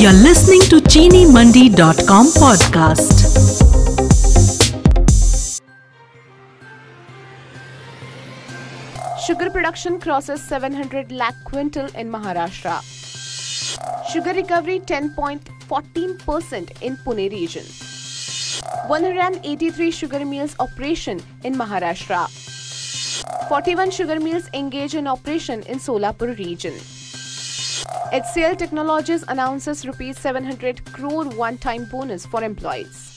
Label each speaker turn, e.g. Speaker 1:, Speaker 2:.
Speaker 1: You're listening to ChiniMandi.com podcast.
Speaker 2: Sugar production crosses 700 lakh quintal in Maharashtra. Sugar recovery 10.14% in Pune region. 183 sugar mills operation in Maharashtra. 41 sugar mills engage in operation in Solapur region. HCL Technologies announces rupees 700 crore one-time bonus for employees.